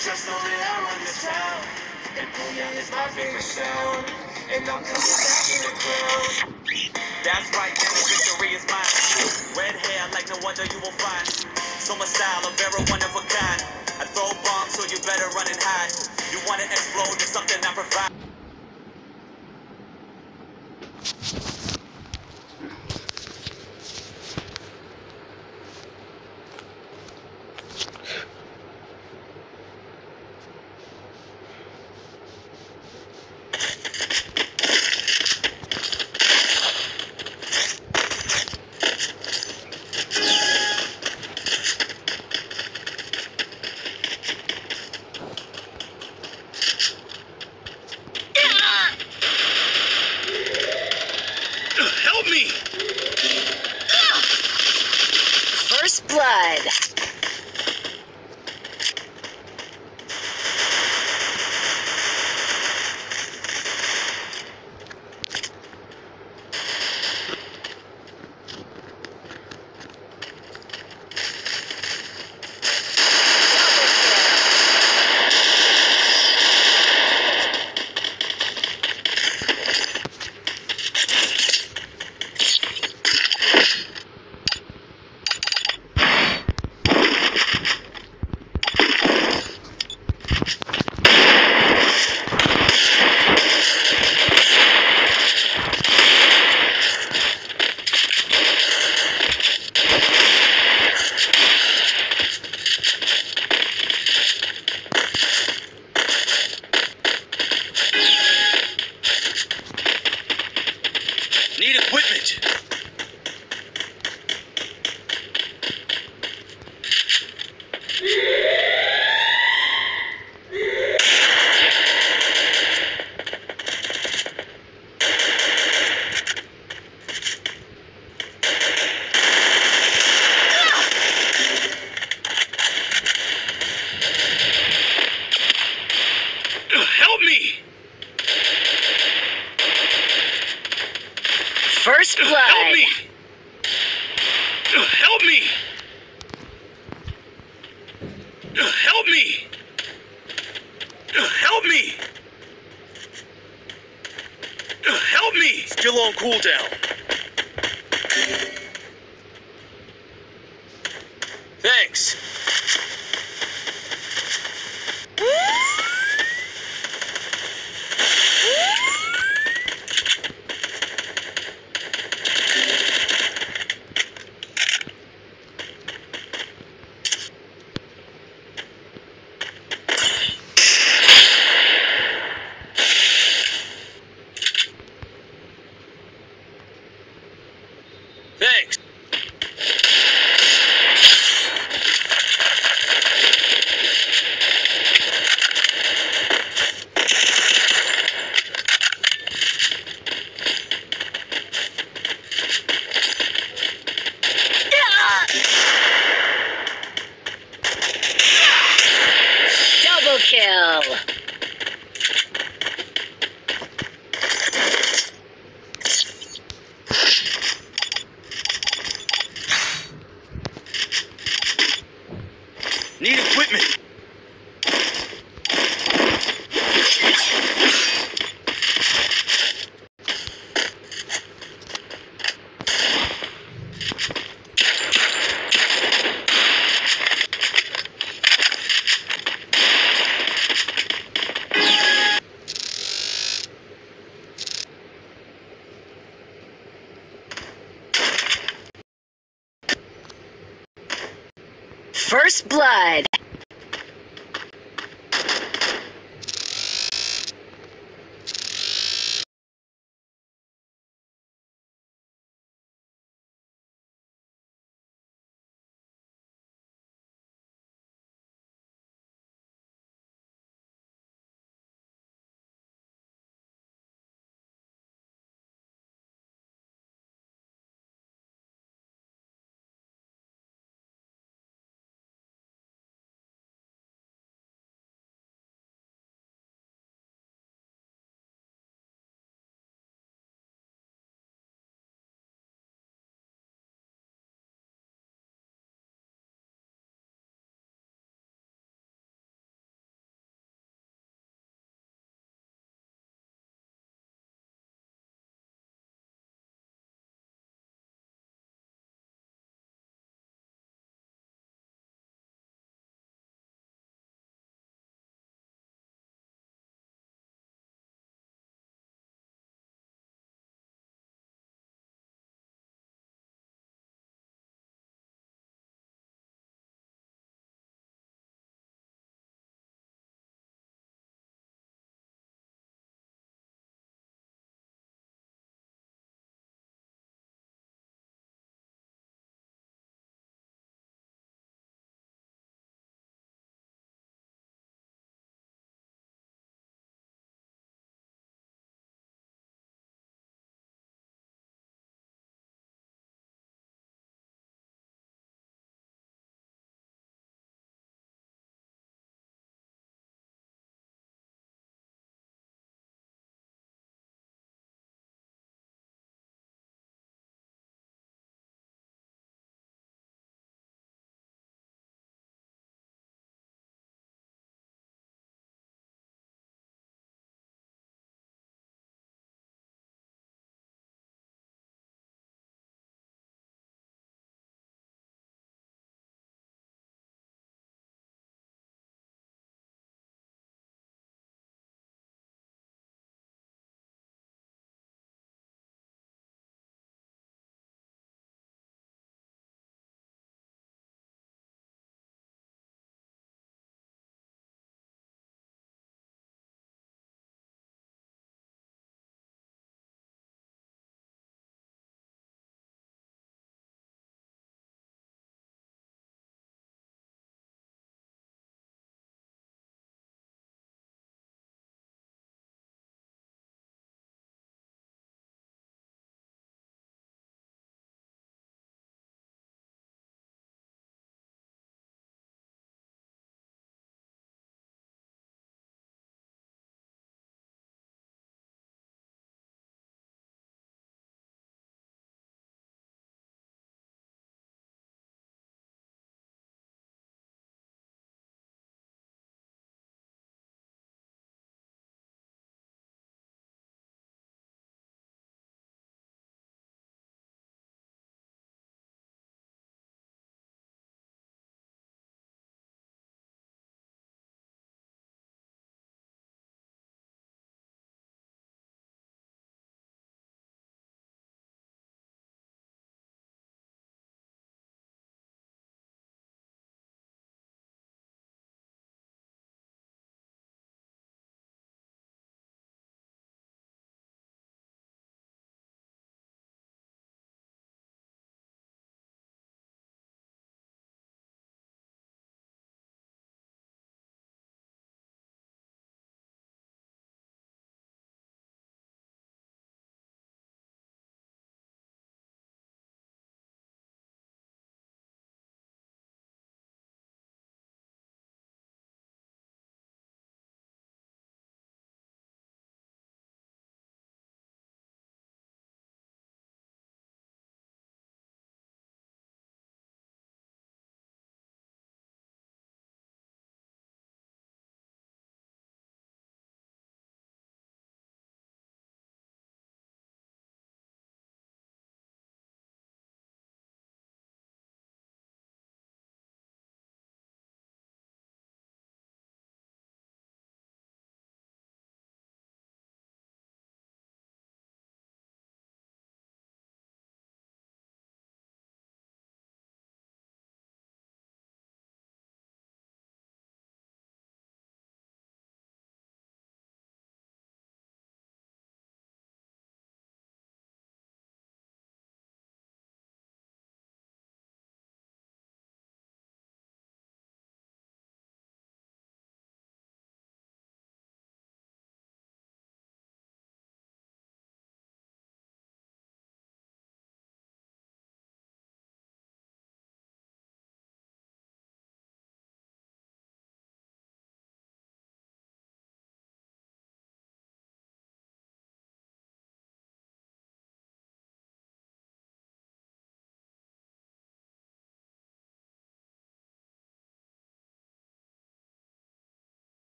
just know that I run this town. And oh booyah is my favorite sound. And I'm coming back in the crown. That's right, and the victory is mine. Red hair like no other you will find. So my style, a very one of a kind. I throw bombs, so you better run and hide. You wanna explode, it's something I provide. Me! Help me! Help me! Help me! Help me! Still on cooldown. Thanks. Thanks. First blood.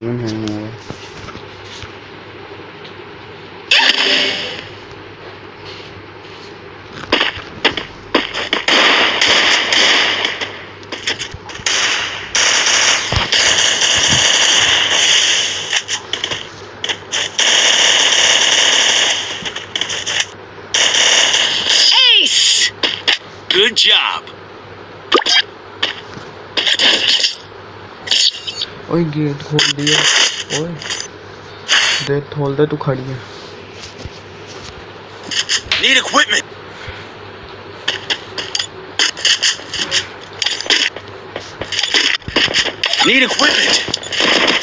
能陪 ओए gate खोल दिया। ओए gate खोल दे, तू खड़ी है। Need equipment need equipment